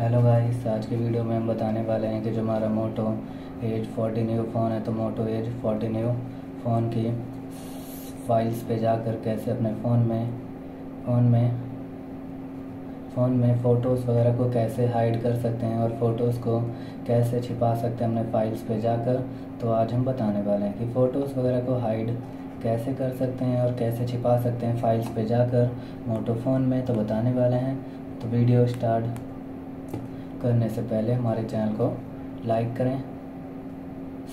Hello guys आज के video में हम बताने वाले हैं कि जो हमारा मोटो एज 40 न्यू फ़ोन है तो मोटो एज 40 न्यू फ़ोन की फाइल्स पे जाकर कैसे अपने फ़ोन में फ़ोन में फ़ोन में फ़ोटोज़ वगैरह को कैसे हाइड कर सकते हैं और फ़ोटोज़ को कैसे छिपा सकते हैं अपने फाइल्स पे जाकर तो आज हम बताने वाले हैं कि फ़ोटोज़ वगैरह को हाइड कैसे कर सकते हैं और कैसे छिपा सकते हैं फाइल्स पे जाकर मोटो फ़ोन में तो बताने वाले हैं। तो वीडियो स्टार्ट करने से पहले हमारे चैनल को लाइक करें,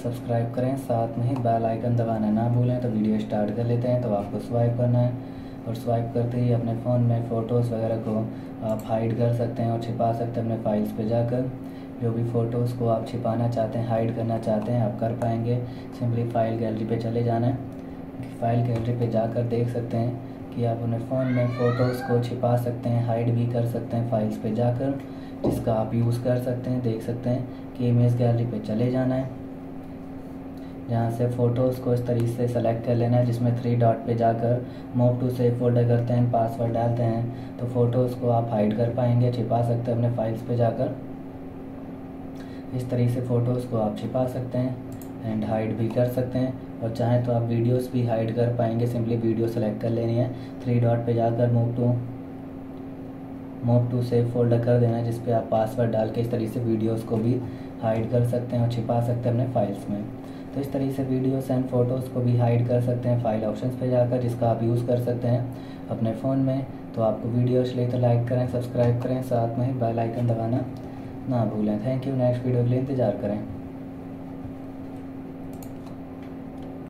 सब्सक्राइब करें, साथ में ही बेल आइकन दबाना ना भूलें तो वीडियो स्टार्ट कर लेते हैं तो आपको स्वाइप करना है। और स्वाइप करते ही अपने फ़ोन में फ़ोटोज़ वगैरह को आप हाइड कर सकते हैं और छिपा सकते हैं अपने फाइल्स पे जाकर। जो भी फ़ोटोज़ को आप छिपाना चाहते हैं, हाइड करना चाहते हैं, आप कर पाएँगे। सिंपली फ़ाइल गैलरी पे चले जाना है। फ़ाइल गैलरी पे जाकर देख सकते हैं कि आप अपने फ़ोन में फ़ोटोज़ को छिपा सकते हैं, हाइड भी कर सकते हैं फाइल्स पे जाकर। जिसका आप यूज़ कर सकते हैं, देख सकते हैं कि इमेज गैलरी पे चले जाना है। जहाँ से फ़ोटोज़ को इस तरीके से सेलेक्ट कर लेना है, जिसमें थ्री डॉट पे जाकर मूव टू सेव फोल्डर करते हैं पासवर्ड डालते हैं तो फ़ोटोज़ को आप हाइड कर पाएँगे, छिपा सकते हैं अपने फाइल्स पे जाकर। इस तरीके से फ़ोटोज़ को आप छिपा सकते हैं एंड हाइड भी कर सकते हैं। और चाहें तो आप वीडियोस भी हाइड कर पाएँगे सिंपली वीडियो सेलेक्ट कर लेनी है। थ्री डॉट पे जाकर move to move to save folder कर देना, जिस पे आप पासवर्ड डाल के इस तरीके से वीडियोस को भी हाइड कर सकते हैं और छिपा सकते हैं अपने फाइल्स में। तो इस तरीके से वीडियोस एंड फ़ोटोज़ को भी हाइड कर सकते हैं फ़ाइल ऑप्शंस पे जाकर, जिसका आप यूज़ कर सकते हैं अपने फ़ोन में। तो आपको वीडियो अच्छी तो लाइक करें सब्सक्राइब करें, साथ में ही बेल आइकन दबाना ना भूलें। थैंक यू नेक्स्ट वीडियो के लिए इंतज़ार करें।